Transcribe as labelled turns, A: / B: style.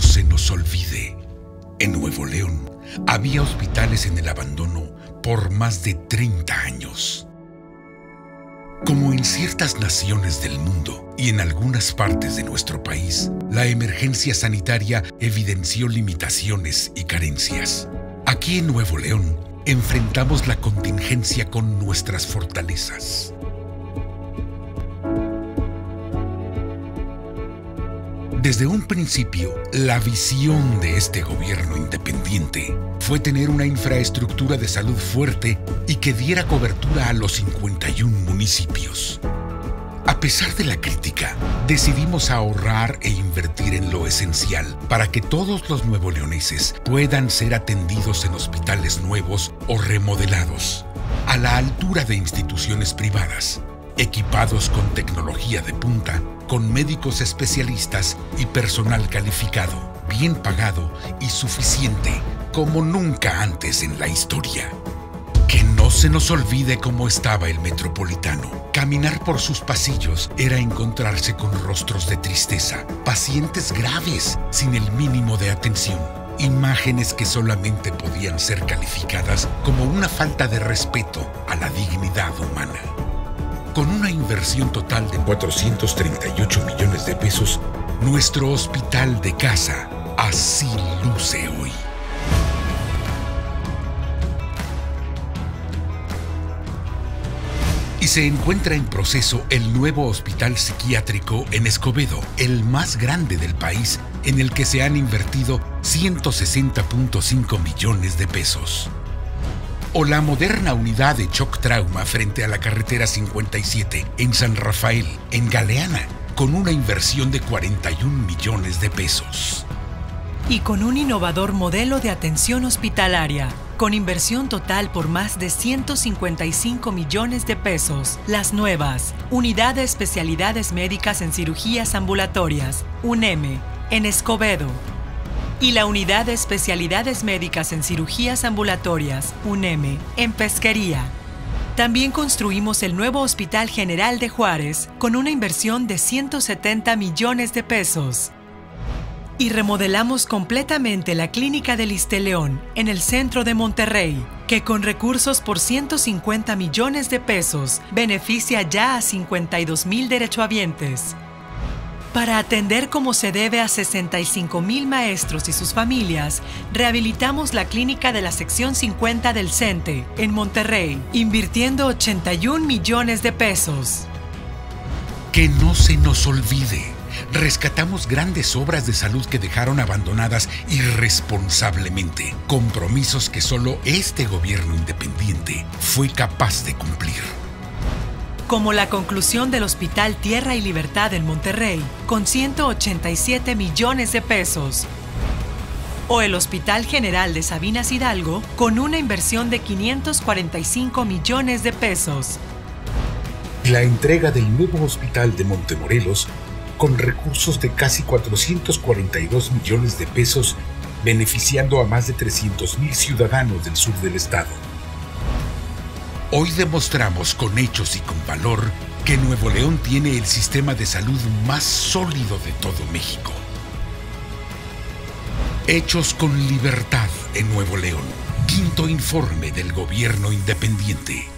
A: se nos olvide, en Nuevo León había hospitales en el abandono por más de 30 años. Como en ciertas naciones del mundo y en algunas partes de nuestro país, la emergencia sanitaria evidenció limitaciones y carencias. Aquí en Nuevo León enfrentamos la contingencia con nuestras fortalezas. Desde un principio, la visión de este gobierno independiente fue tener una infraestructura de salud fuerte y que diera cobertura a los 51 municipios. A pesar de la crítica, decidimos ahorrar e invertir en lo esencial para que todos los nuevo leoneses puedan ser atendidos en hospitales nuevos o remodelados, a la altura de instituciones privadas, equipados con tecnología de punta con médicos especialistas y personal calificado, bien pagado y suficiente como nunca antes en la historia. Que no se nos olvide cómo estaba el metropolitano. Caminar por sus pasillos era encontrarse con rostros de tristeza, pacientes graves sin el mínimo de atención, imágenes que solamente podían ser calificadas como una falta de respeto a la dignidad humana. Con una inversión total de 438 millones de pesos, nuestro hospital de casa así luce hoy. Y se encuentra en proceso el nuevo hospital psiquiátrico en Escobedo, el más grande del país, en el que se han invertido 160.5 millones de pesos o la moderna unidad de shock trauma frente a la carretera 57 en San Rafael, en Galeana, con una inversión de 41 millones de pesos.
B: Y con un innovador modelo de atención hospitalaria, con inversión total por más de 155 millones de pesos, las nuevas Unidad de Especialidades Médicas en Cirugías Ambulatorias, UNEME, en Escobedo, y la Unidad de Especialidades Médicas en Cirugías Ambulatorias, UNEME, en Pesquería. También construimos el nuevo Hospital General de Juárez con una inversión de 170 millones de pesos. Y remodelamos completamente la Clínica del León en el centro de Monterrey, que con recursos por 150 millones de pesos beneficia ya a 52 mil derechohabientes. Para atender como se debe a 65 mil maestros y sus familias, rehabilitamos la clínica de la sección 50 del CENTE en Monterrey, invirtiendo 81 millones de pesos.
A: Que no se nos olvide, rescatamos grandes obras de salud que dejaron abandonadas irresponsablemente, compromisos que solo este gobierno independiente fue capaz de cumplir
B: como la conclusión del Hospital Tierra y Libertad en Monterrey, con 187 millones de pesos, o el Hospital General de Sabinas Hidalgo, con una inversión de 545 millones de pesos.
A: La entrega del nuevo Hospital de Montemorelos, con recursos de casi 442 millones de pesos, beneficiando a más de 300 mil ciudadanos del sur del estado. Hoy demostramos con hechos y con valor que Nuevo León tiene el sistema de salud más sólido de todo México. Hechos con libertad en Nuevo León. Quinto informe del gobierno independiente.